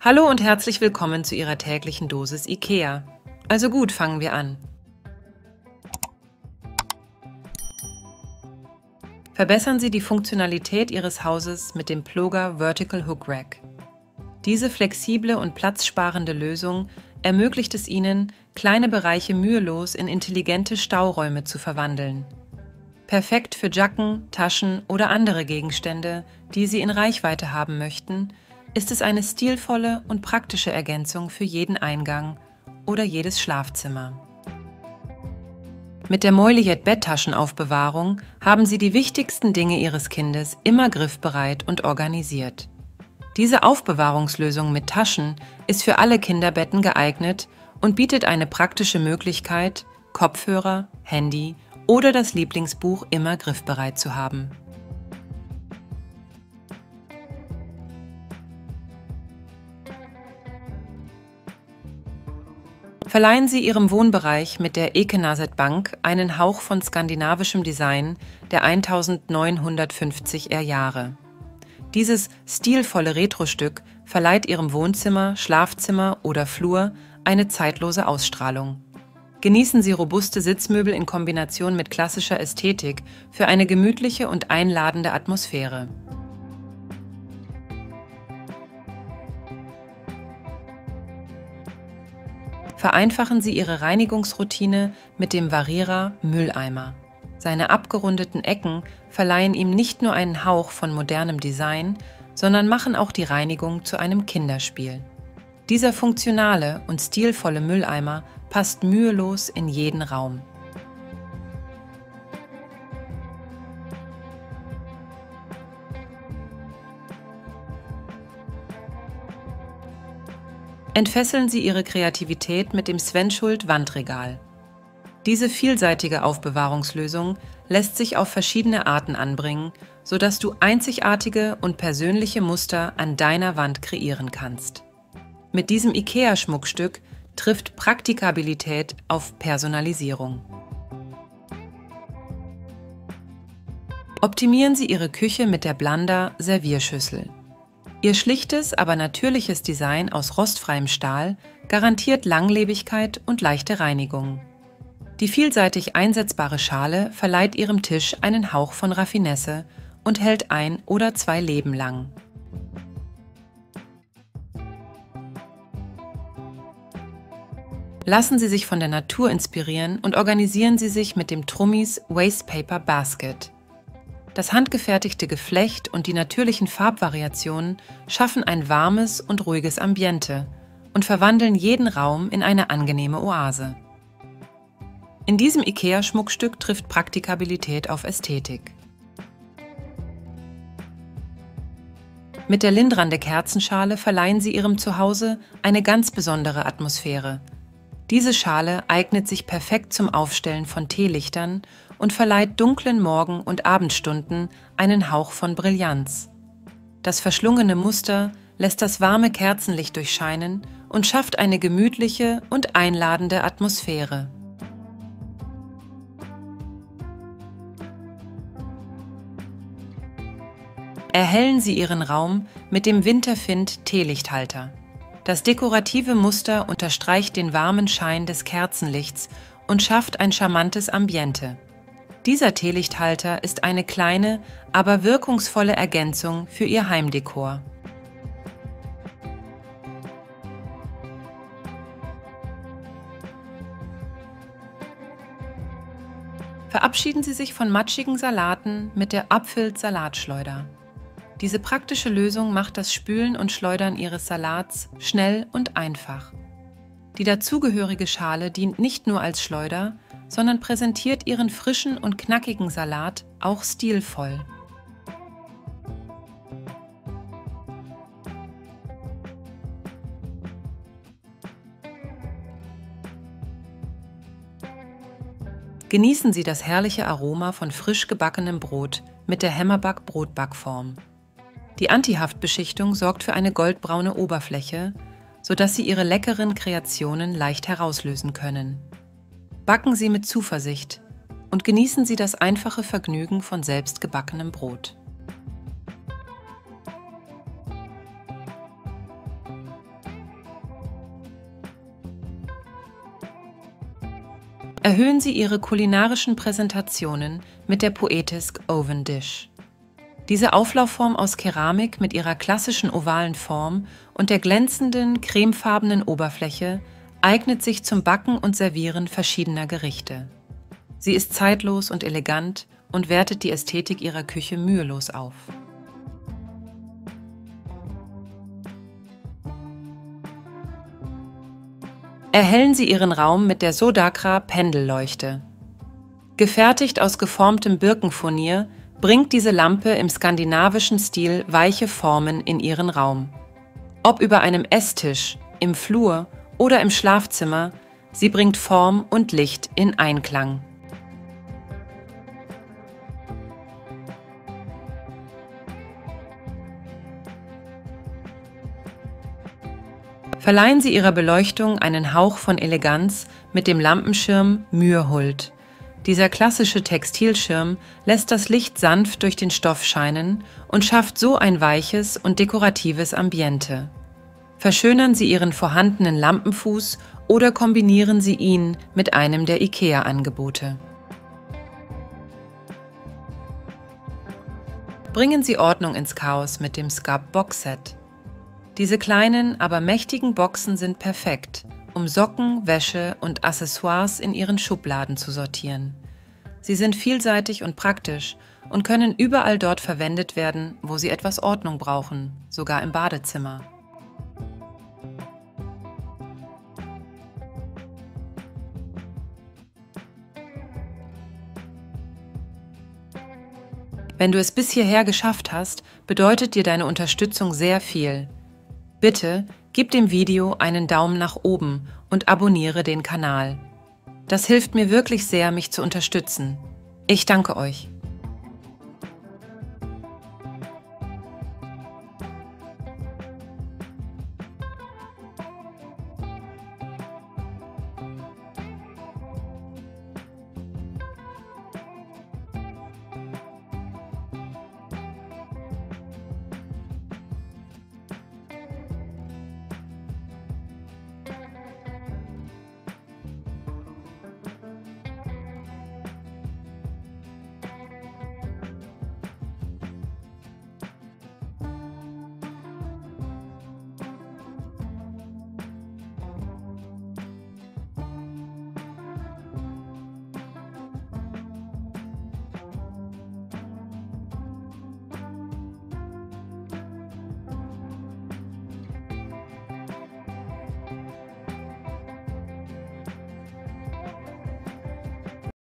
Hallo und herzlich willkommen zu Ihrer täglichen Dosis IKEA. Also gut, fangen wir an. Verbessern Sie die Funktionalität Ihres Hauses mit dem Ploger Vertical Hook Rack. Diese flexible und platzsparende Lösung ermöglicht es Ihnen, kleine Bereiche mühelos in intelligente Stauräume zu verwandeln. Perfekt für Jacken, Taschen oder andere Gegenstände, die Sie in Reichweite haben möchten, ist es eine stilvolle und praktische Ergänzung für jeden Eingang oder jedes Schlafzimmer. Mit der Moiliet Betttaschenaufbewahrung haben Sie die wichtigsten Dinge Ihres Kindes immer griffbereit und organisiert. Diese Aufbewahrungslösung mit Taschen ist für alle Kinderbetten geeignet und bietet eine praktische Möglichkeit, Kopfhörer, Handy oder das Lieblingsbuch immer griffbereit zu haben. Verleihen Sie Ihrem Wohnbereich mit der Ekenaset Bank einen Hauch von skandinavischem Design der 1950er Jahre. Dieses stilvolle Retrostück verleiht Ihrem Wohnzimmer, Schlafzimmer oder Flur eine zeitlose Ausstrahlung. Genießen Sie robuste Sitzmöbel in Kombination mit klassischer Ästhetik für eine gemütliche und einladende Atmosphäre. Vereinfachen Sie Ihre Reinigungsroutine mit dem Varierer Mülleimer. Seine abgerundeten Ecken verleihen ihm nicht nur einen Hauch von modernem Design, sondern machen auch die Reinigung zu einem Kinderspiel. Dieser funktionale und stilvolle Mülleimer passt mühelos in jeden Raum. Entfesseln Sie Ihre Kreativität mit dem Svenschuld Wandregal. Diese vielseitige Aufbewahrungslösung lässt sich auf verschiedene Arten anbringen, sodass du einzigartige und persönliche Muster an deiner Wand kreieren kannst. Mit diesem IKEA-Schmuckstück trifft Praktikabilität auf Personalisierung. Optimieren Sie Ihre Küche mit der Blanda Servierschüssel. Ihr schlichtes, aber natürliches Design aus rostfreiem Stahl garantiert Langlebigkeit und leichte Reinigung. Die vielseitig einsetzbare Schale verleiht Ihrem Tisch einen Hauch von Raffinesse und hält ein oder zwei Leben lang. Lassen Sie sich von der Natur inspirieren und organisieren Sie sich mit dem Trummis Wastepaper Basket. Das handgefertigte Geflecht und die natürlichen Farbvariationen schaffen ein warmes und ruhiges Ambiente und verwandeln jeden Raum in eine angenehme Oase. In diesem IKEA-Schmuckstück trifft Praktikabilität auf Ästhetik. Mit der Lindrand Kerzenschale verleihen Sie Ihrem Zuhause eine ganz besondere Atmosphäre – diese Schale eignet sich perfekt zum Aufstellen von Teelichtern und verleiht dunklen Morgen- und Abendstunden einen Hauch von Brillanz. Das verschlungene Muster lässt das warme Kerzenlicht durchscheinen und schafft eine gemütliche und einladende Atmosphäre. Erhellen Sie Ihren Raum mit dem Winterfind Teelichthalter. Das dekorative Muster unterstreicht den warmen Schein des Kerzenlichts und schafft ein charmantes Ambiente. Dieser Teelichthalter ist eine kleine, aber wirkungsvolle Ergänzung für Ihr Heimdekor. Verabschieden Sie sich von matschigen Salaten mit der Apfel Salatschleuder. Diese praktische Lösung macht das Spülen und Schleudern Ihres Salats schnell und einfach. Die dazugehörige Schale dient nicht nur als Schleuder, sondern präsentiert Ihren frischen und knackigen Salat auch stilvoll. Genießen Sie das herrliche Aroma von frisch gebackenem Brot mit der Hämmerback Brotbackform. Die Antihaftbeschichtung sorgt für eine goldbraune Oberfläche, sodass Sie Ihre leckeren Kreationen leicht herauslösen können. Backen Sie mit Zuversicht und genießen Sie das einfache Vergnügen von selbstgebackenem Brot. Erhöhen Sie Ihre kulinarischen Präsentationen mit der Poetisk Oven Dish. Diese Auflaufform aus Keramik mit ihrer klassischen ovalen Form und der glänzenden, cremefarbenen Oberfläche eignet sich zum Backen und Servieren verschiedener Gerichte. Sie ist zeitlos und elegant und wertet die Ästhetik ihrer Küche mühelos auf. Erhellen Sie Ihren Raum mit der Sodakra Pendelleuchte. Gefertigt aus geformtem Birkenfurnier bringt diese Lampe im skandinavischen Stil weiche Formen in Ihren Raum. Ob über einem Esstisch, im Flur oder im Schlafzimmer, sie bringt Form und Licht in Einklang. Verleihen Sie Ihrer Beleuchtung einen Hauch von Eleganz mit dem Lampenschirm Mürhult. Dieser klassische Textilschirm lässt das Licht sanft durch den Stoff scheinen und schafft so ein weiches und dekoratives Ambiente. Verschönern Sie Ihren vorhandenen Lampenfuß oder kombinieren Sie ihn mit einem der IKEA-Angebote. Bringen Sie Ordnung ins Chaos mit dem Scub Boxset. Diese kleinen, aber mächtigen Boxen sind perfekt, um Socken, Wäsche und Accessoires in ihren Schubladen zu sortieren. Sie sind vielseitig und praktisch und können überall dort verwendet werden, wo Sie etwas Ordnung brauchen, sogar im Badezimmer. Wenn du es bis hierher geschafft hast, bedeutet dir deine Unterstützung sehr viel. Bitte gib dem Video einen Daumen nach oben und abonniere den Kanal. Das hilft mir wirklich sehr, mich zu unterstützen. Ich danke euch.